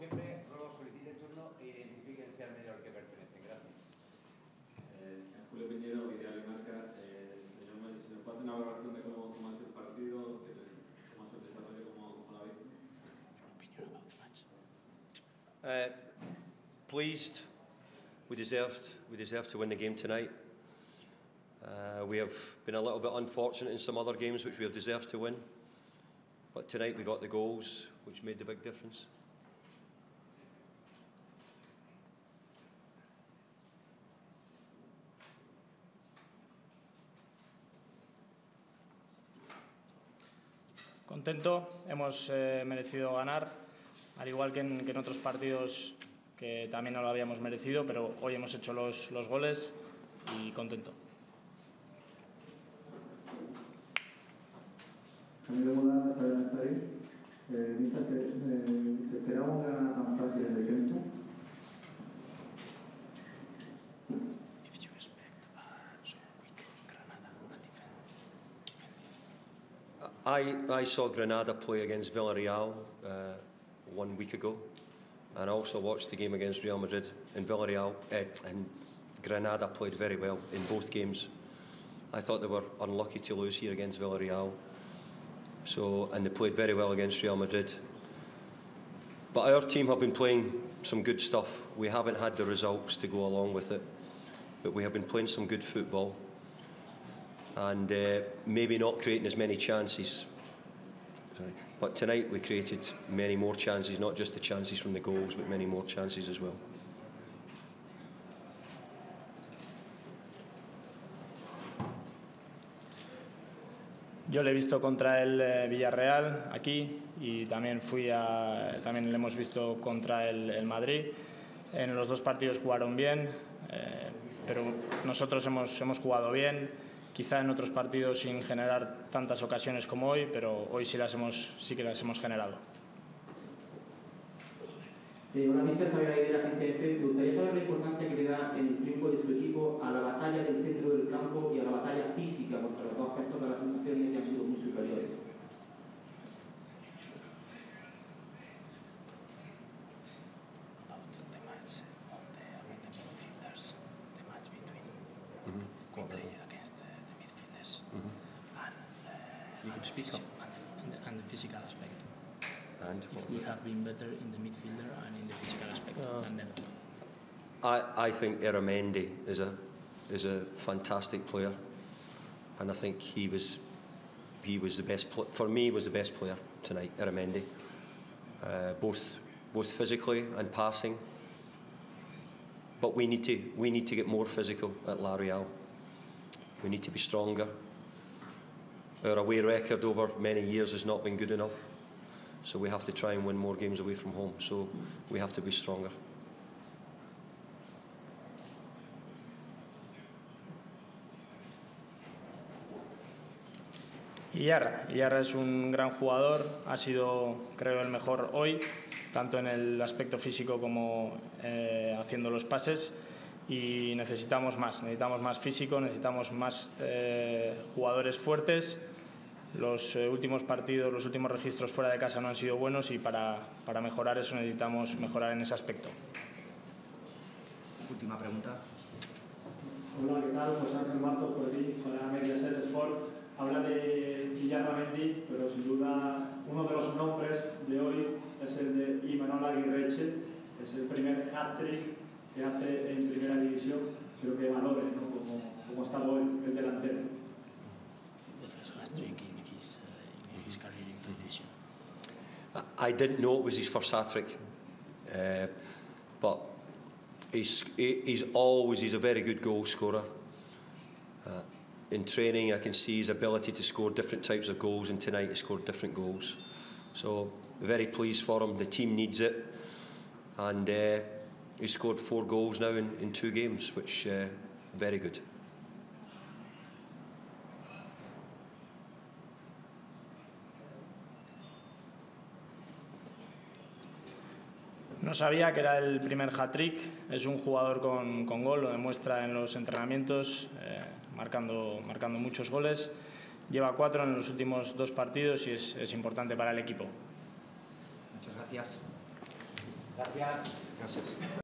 siempre, ruego solicite el turno e identifíquense al medio al que pertenecen. Gracias. Eh, Julio Piñero, Ideal y Marca. Eh, señor Mayo, si nos puede hacer una valoración de cómo, cómo ha sido el partido, cómo ha sido el desarrollo, cómo, cómo lo ha visto. Uh, pleased. We deserved, we deserved to win the game tonight. Uh, we have been a little bit unfortunate in some other games which we have deserved to win. But tonight we got the goals, which made the big difference. Contento, hemos eh, merecido ganar, al igual que en, otros partidos que también no lo habíamos merecido, pero hoy hemos hecho los, los goles y contento. I, I saw Granada play against Villarreal uh, one week ago, and I also watched the game against Real Madrid. And Villarreal uh, and Granada played very well in both games. I thought they were unlucky to lose here against Villarreal. So, and they played very well against Real Madrid. But our team have been playing some good stuff. We haven't had the results to go along with it, but we have been playing some good football and uh, maybe not creating as many chances. But tonight we created many more chances, not just the chances from the goals, but many more chances as well. Yo le he visto contra el eh, Villarreal aquí y también fui a, también le hemos visto contra el, el Madrid. En los dos partidos jugaron bien, eh, pero nosotros hemos, hemos jugado bien quizá en otros partidos sin generar tantas ocasiones como hoy, pero hoy sí, las hemos, sí que las hemos generado. Eh, una vista Javier Aguirre, agencia EFE, me gustaría saber la importancia que le da el triunfo de su equipo a la batalla del centro del campo y a la batalla física, porque los dos aspectos de la You can and speak up. and, the, and the physical aspect. And If we have been better in the midfielder and in the physical aspect Uh, than them. I, I think Eramendi is a is a fantastic player, and I think he was he was the best for me was the best player tonight. Eramendi, uh, both both physically and passing. But we need to we need to get more physical at La Real. We need to be stronger. Our away record over many years has not been good enough, so we have to try and win more games away from home. So we have to be stronger. Iyarra. Iyarra es un gran jugador, ha sido, creo, el mejor hoy, tanto en el aspecto físico como eh, haciendo los pases. Y necesitamos más, necesitamos más físico, necesitamos más eh, jugadores fuertes. Los eh, últimos partidos, los últimos registros fuera de casa no han sido buenos y para, para mejorar eso necesitamos mejorar en ese aspecto. Última pregunta. Hola, ¿qué tal? Pues Ángel Martos por aquí, con la Mediaset Sport. Habla de Guillermo Mendy, pero sin duda uno de los nombres de hoy es el de Imanol Aguirreche, que es el primer hat-trick que hace. Creo que valore ¿no? como, como ha estado hoy el delantero. The first hat trick in his, in his career in first division. I- I didn't know it was his first hat trick, uh, but he's he- he's always he's a very good goal scorer. Uh, in training, I can see his ability to score different types of goals, and tonight he scored different goals. So very pleased for him. The team needs it, and uh, he scored four goals now in, in two games, which uh, very good. No sabía que era el primer hat-trick, es un jugador con, con gol, lo demuestra en los entrenamientos, eh, marcando, marcando muchos goles. Lleva cuatro en los últimos dos partidos y es, es importante para el equipo. Muchas gracias. Gracias. Gracias.